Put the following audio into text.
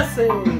Classes!